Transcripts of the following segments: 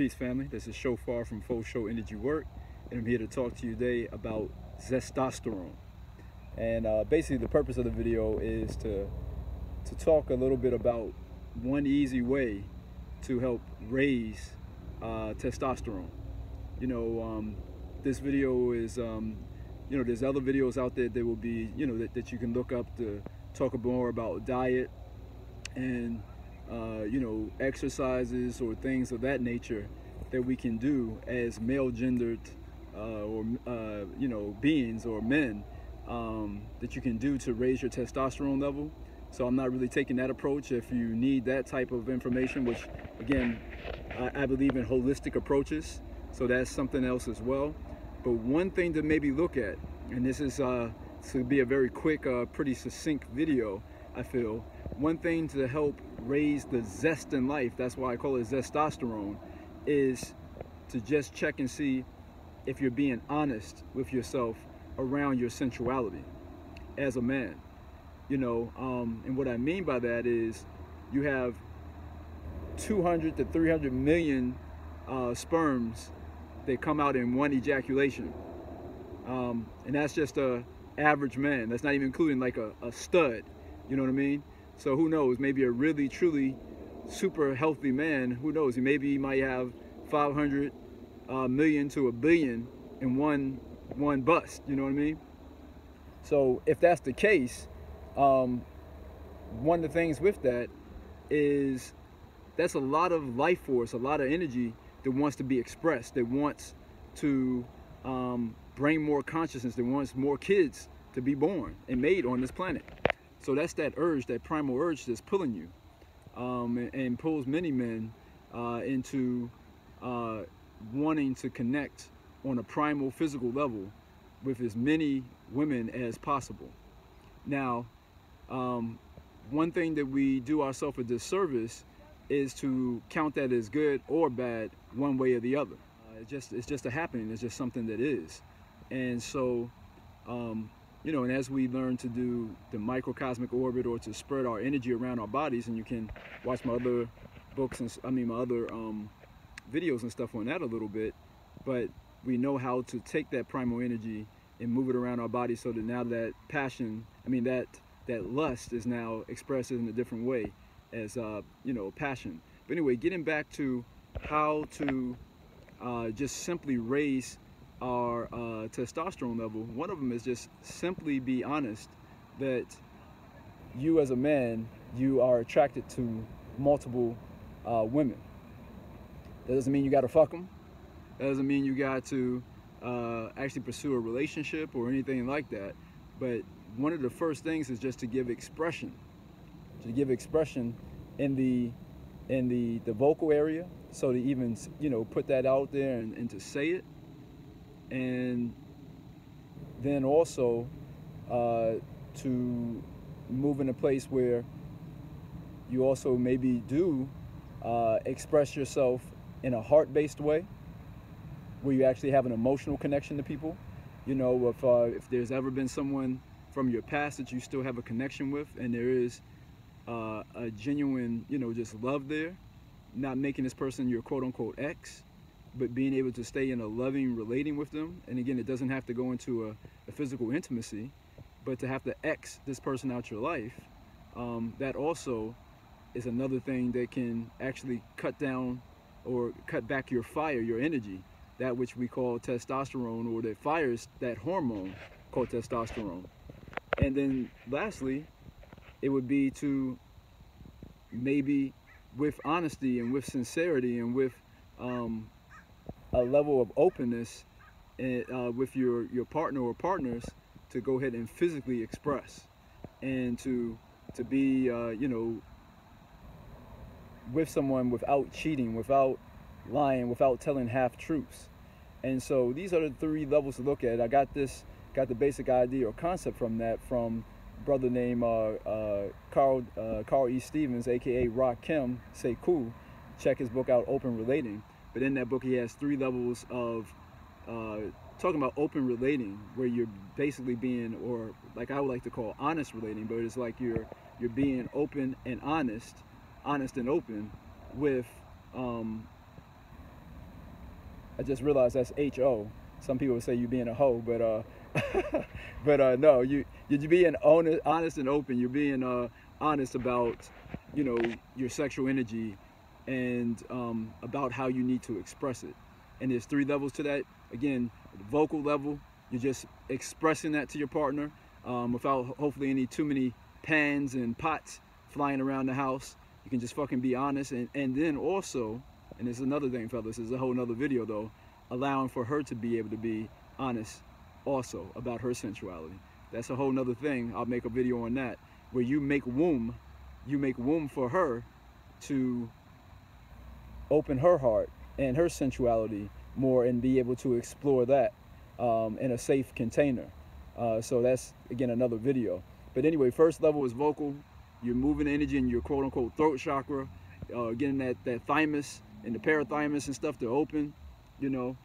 Peace family, this is Shofar from Fo Sho Energy Work and I'm here to talk to you today about testosterone. And uh, basically the purpose of the video is to, to talk a little bit about one easy way to help raise uh, testosterone. You know, um, this video is, um, you know, there's other videos out there that will be, you know, that, that you can look up to talk more about diet and uh, you know, exercises or things of that nature that we can do as male gendered uh, or, uh, you know, beings or men um, that you can do to raise your testosterone level. So I'm not really taking that approach. If you need that type of information, which again, I, I believe in holistic approaches. So that's something else as well. But one thing to maybe look at, and this is uh, to be a very quick, uh, pretty succinct video, I feel, one thing to help raise the zest in life, that's why I call it zestosterone, is to just check and see if you're being honest with yourself around your sensuality as a man. You know, um, and what I mean by that is you have 200 to 300 million uh, sperms that come out in one ejaculation. Um, and that's just a average man. That's not even including like a, a stud. You know what I mean? So who knows? Maybe a really, truly super healthy man, who knows? He maybe he might have 500 uh, million to a billion in one one bust. You know what I mean? So if that's the case, um, one of the things with that is that's a lot of life force, a lot of energy that wants to be expressed, that wants to um, bring more consciousness, that wants more kids to be born and made on this planet. So that's that urge, that primal urge that's pulling you um, and, and, pulls many men uh, into uh, wanting to connect on a primal physical level with as many women as possible. Now, um, one thing that we do ourselves a disservice is to count that as good or bad one way or the other. Uh, it's just it's just a happening. It's just something that is, and so um, you know, and as we learn to do the microcosmic orbit or to spread our energy around our bodies, and you can watch my other books and I mean my other um, videos and stuff on that a little bit, but we know how to take that primal energy and move it around our body so that now that passion, I mean that that lust is now expressed in a different way as uh, you know passion. But anyway, getting back to how to uh, just simply raise our uh, testosterone level, one of them is just simply be honest that you as a man, you are attracted to multiple uh, women. That doesn't mean you got to fuck them. That doesn't mean you got to uh, actually pursue a relationship or anything like that. But one of the first things is just to give expression, to give expression in the in the the vocal area, so to even you know put that out there and, and to say it and then also uh, to move in a place where you also maybe do uh, express yourself in a heart-based way where you actually have an emotional connection to people. You know if, uh, if there's ever been someone from your past that you still have a connection with and there is uh, a genuine you know just love there not making this person your quote-unquote ex but being able to stay in a loving relating with them and again it doesn't have to go into a, a physical intimacy but to have to X this person out your life um, that also is another thing that can actually cut down or cut back your fire your energy that which we call testosterone or that fires that hormone called testosterone. And then lastly it would be to maybe with honesty and with sincerity and with um, a level of openness uh, with your, your partner or partners to go ahead and physically express and to to be uh, you know with someone without cheating without lying without telling half truths. And so these are the three levels to look at. I got this got the basic idea or concept from that from brother named uh, uh, carl uh, carl e. Stevens aka rock kim say cool check his book out open relating but in that book, he has three levels of uh, talking about open relating, where you're basically being, or like I would like to call honest relating, but it's like you're you're being open and honest, honest and open with um, I just realized that's H O. Some people would say you're being a hoe, but uh, but uh, no, you you're being honest, honest and open. You're being uh, honest about you know your sexual energy and um, about how you need to express it. And there's three levels to that. Again, vocal level, you're just expressing that to your partner um, without hopefully any too many pans and pots flying around the house. You can just fucking be honest. And, and then also, and is another thing, fellas, this is a whole nother video though, allowing for her to be able to be honest also about her sensuality. That's a whole nother thing. I'll make a video on that where you make womb, you make womb for her to open her heart and her sensuality more and be able to explore that um, in a safe container. Uh, so that's again another video. But anyway, first level is vocal. You're moving energy in your quote unquote throat chakra, uh, getting that, that thymus and the parathymus and stuff to open, you know.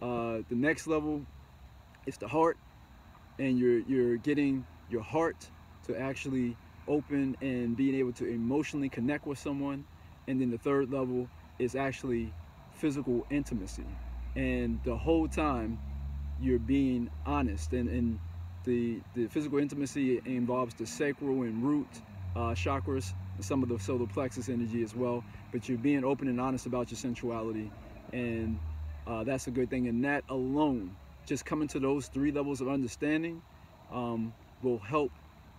Uh, the next level is the heart and you're, you're getting your heart to actually open and being able to emotionally connect with someone. And then the third level is actually physical intimacy. And the whole time you're being honest and, and the, the physical intimacy involves the sacral and root uh, chakras, and some of the solar plexus energy as well. But you're being open and honest about your sensuality, and uh, that's a good thing. And that alone, just coming to those three levels of understanding, um, will help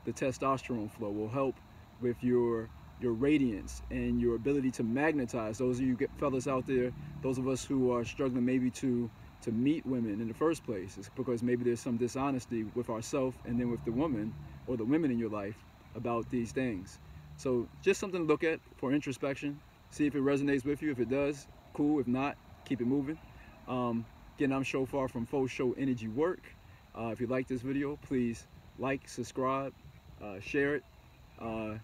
the testosterone flow. Will help with your your radiance and your ability to magnetize. Those of you get fellas out there, those of us who are struggling maybe to to meet women in the first place. It's because maybe there's some dishonesty with ourselves and then with the woman or the women in your life about these things. So just something to look at for introspection. See if it resonates with you. If it does, cool. If not, keep it moving. Um, again, I'm Shofar from Fo Sho Energy Work. Uh, if you like this video, please like, subscribe, uh, share it. Uh,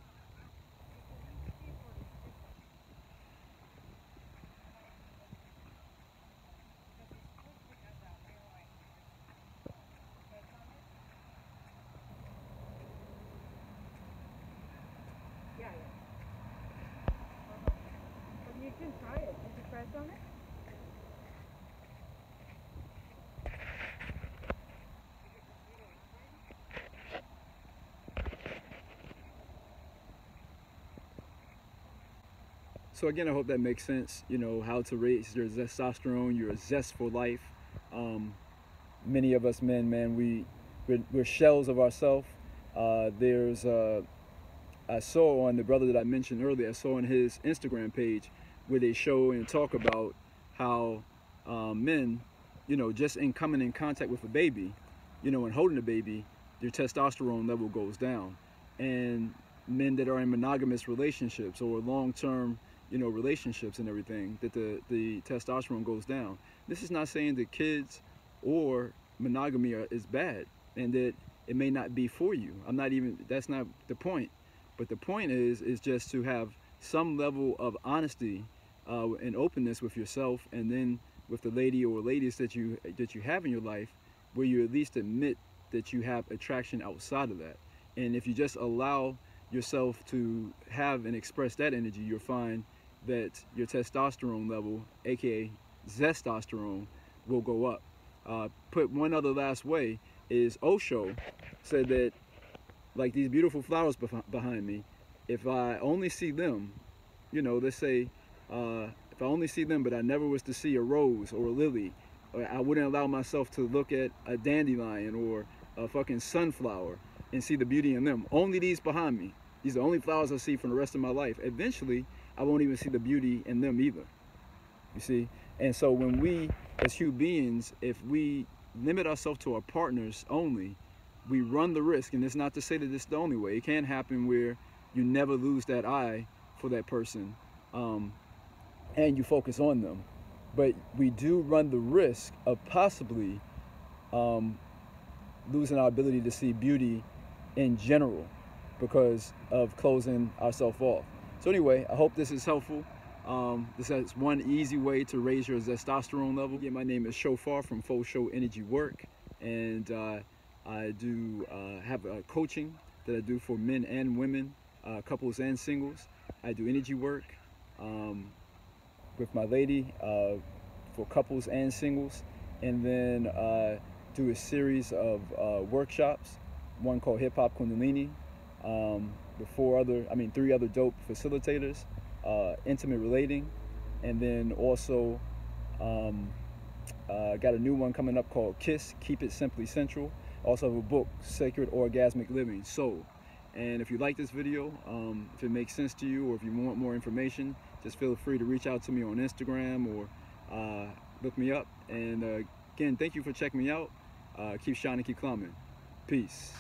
can try you on it? So again, I hope that makes sense. You know how to raise your testosterone, your zest for life. Um, many of us men, man, we we're, we're shells of ourselves. Uh, there's uh, I saw on the brother that I mentioned earlier. I saw on his Instagram page where they show and talk about how um, men, you know, just in coming in contact with a baby, you know, and holding a baby, your testosterone level goes down. And men that are in monogamous relationships or long-term, you know, relationships and everything, that the, the testosterone goes down. This is not saying that kids or monogamy are, is bad and that it may not be for you. I'm not even, that's not the point. But the point is, is just to have some level of honesty uh, and openness with yourself and then with the lady or ladies that you that you have in your life where you at least admit that you have attraction outside of that. And if you just allow yourself to have and express that energy you'll find that your testosterone level aka zestosterone will go up. Uh, put one other last way is Osho said that like these beautiful flowers behind me if I only see them you know let's say uh, if I only see them, but I never was to see a rose or a lily, or I wouldn't allow myself to look at a dandelion or a fucking sunflower and see the beauty in them. Only these behind me. These are the only flowers I see for the rest of my life. Eventually, I won't even see the beauty in them either. You see? And so when we, as human beings, if we limit ourselves to our partners only, we run the risk, and it's not to say that it's the only way. It can happen where you never lose that eye for that person. Um, and you focus on them. But we do run the risk of possibly um, losing our ability to see beauty in general because of closing ourselves off. So anyway, I hope this is helpful. Um, this is one easy way to raise your testosterone level. Again, my name is Shofar from Fo Sho Energy Work, and uh, I do uh, have coaching that I do for men and women, uh, couples and singles. I do energy work. Um, with my lady, uh, for couples and singles, and then uh, do a series of uh, workshops. One called Hip Hop Kundalini. Um, with four other, I mean, three other dope facilitators, intimate relating, and then also um, got a new one coming up called Kiss, Keep It Simply Central. Also have a book, Sacred Orgasmic Living, Soul. And if you like this video, um, if it makes sense to you or if you want more information, just feel free to reach out to me on Instagram or uh, look me up. And uh, again, thank you for checking me out. Uh, keep shining, keep climbing. Peace.